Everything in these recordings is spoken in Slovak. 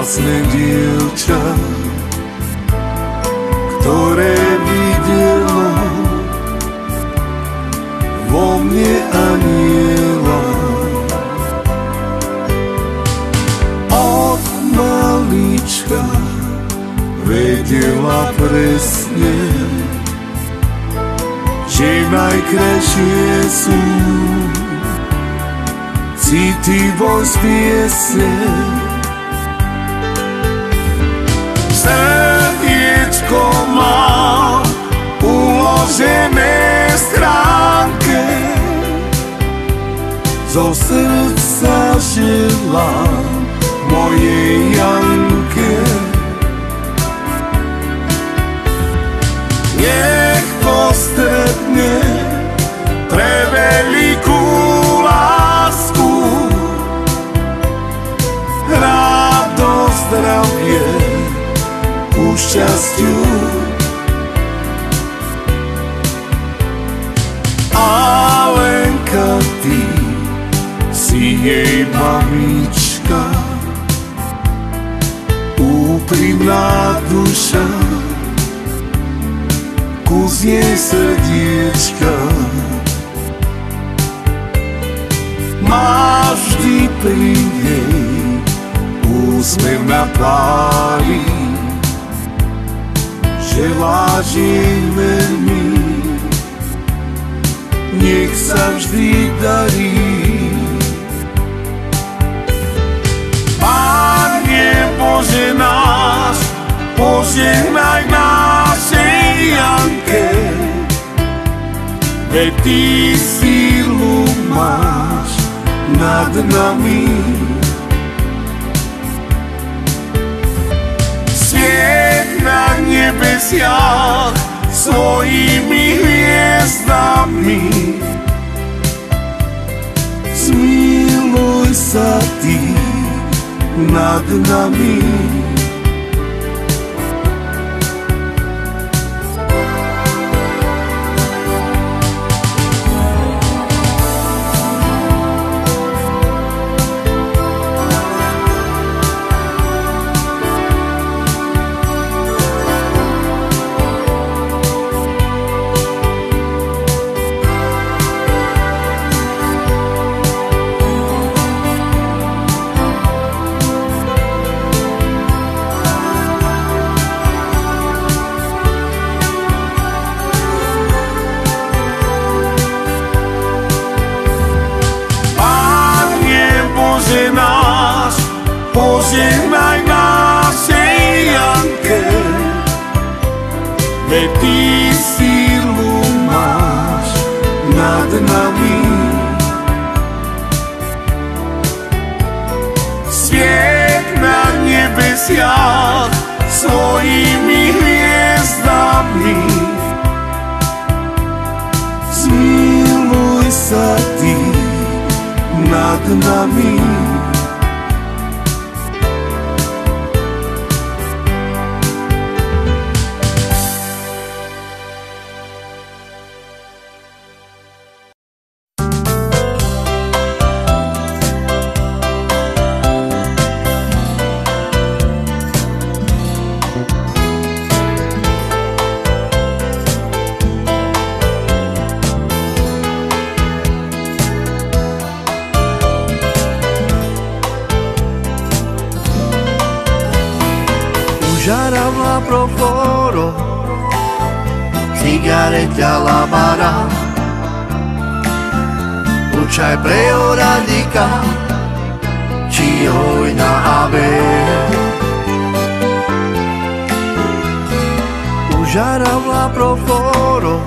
krásne dievča, ktoré videlo vo mne aniela. Od malička vedela presne, že najkrajšie sú citlivosť piesne. Srdiečko má uložené stránke, zo srdca želám mojej Janke. Nech úprimná duša, kus jej srdiečka. Máš vždy pri nej úsmev na tvári, želáš jej veľmi, nech sa vždy darí. Požehnaj našej Janke, veď Ty sílu máš nad nami. Sviet na nebesiach svojimi hviezdami. Zmiluj sa Ty nad nami. Požehnaj našej Janke, veď Ty sílu máš nad nami. Sviet na nebesiach svojimi hviezdami. Zmiluj sa Ty nad nami. Proforo. Cigaretta alla bara Lučaj pre oradika Ci hoj na ave Užarava proforo.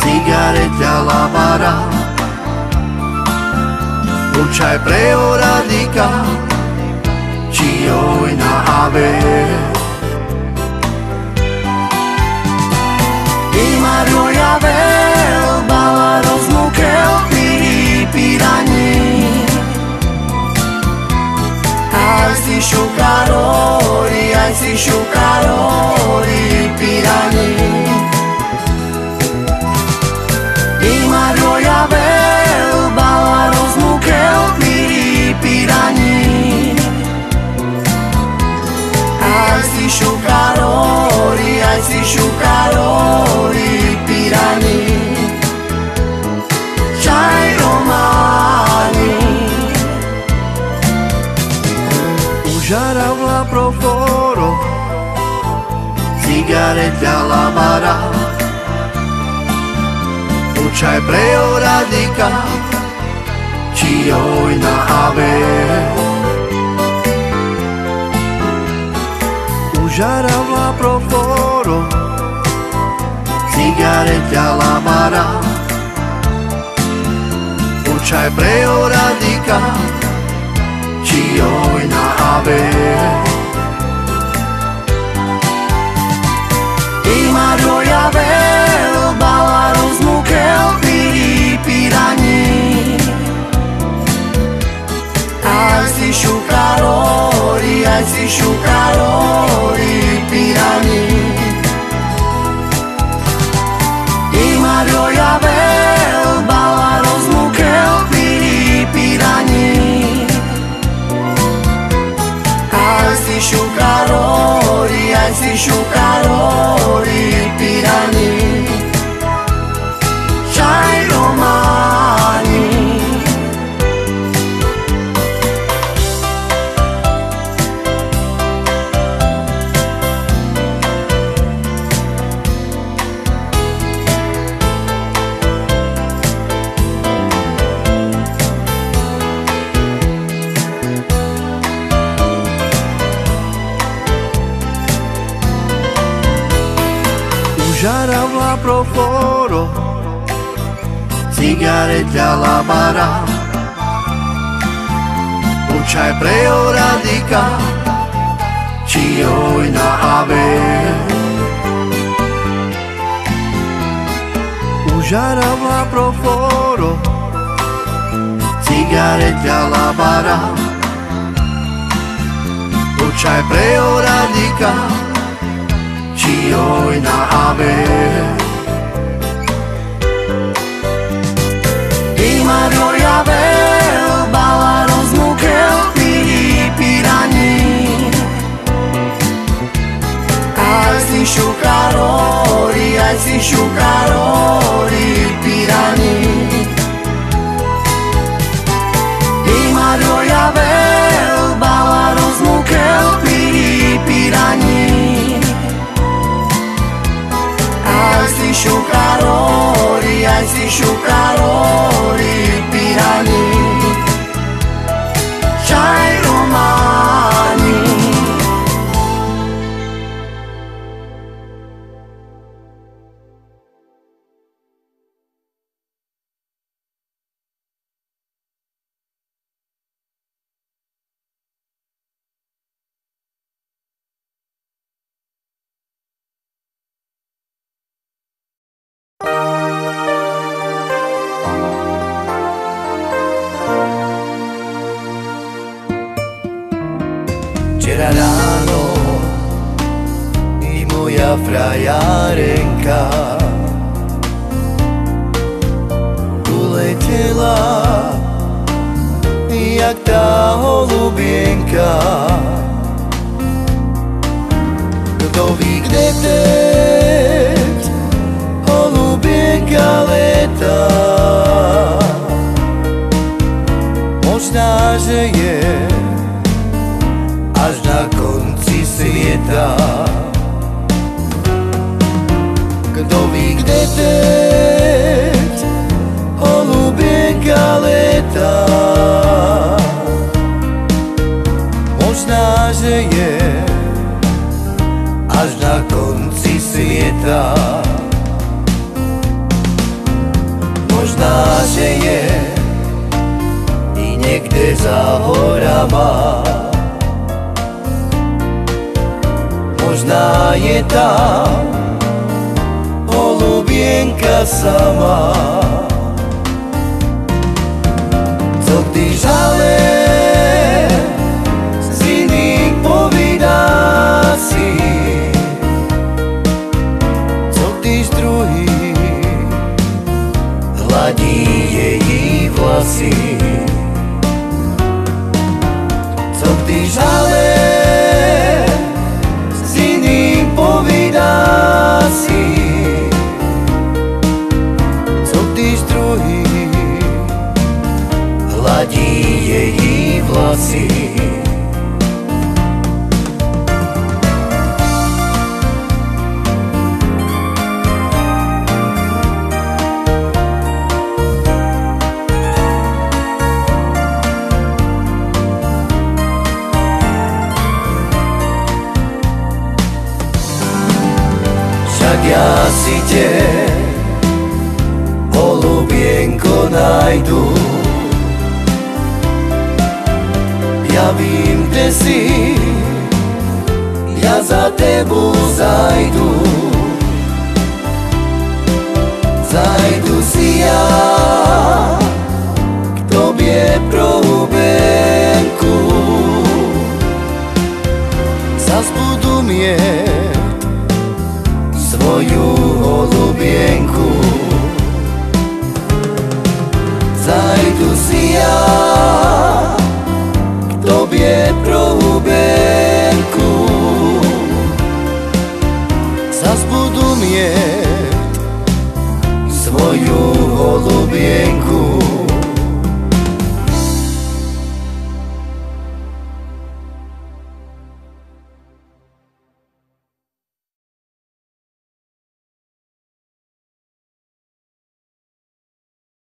Cigaretta alla bara Lučaj pre oradika Ci hoj na ave. I Cigareta la bara Učaj preo radika Či oj na ave Užara vla proforo Cigareta la bara Učaj preo radika Shukaro y Pirani. Y Mario y Abel. Užara vla proforo Cigareta la bara Učaj preo radika Či oj na ave Užara vla proforo Cigareta la bara Učaj preo radika Či oj na ave Ima roja vel, bala rozmukel piri moja frajarenka uletela jak tá holubienka. Kto ví, kde teď holubienka letá Možná, že je až na konci sveta. negde za horama. Možda je tam Olubljenka sama. posse. Jagiasi Golubien konaidu najdu Ja vím, kde si Ja za tebu zajdu. Zajdu si ja Yeah.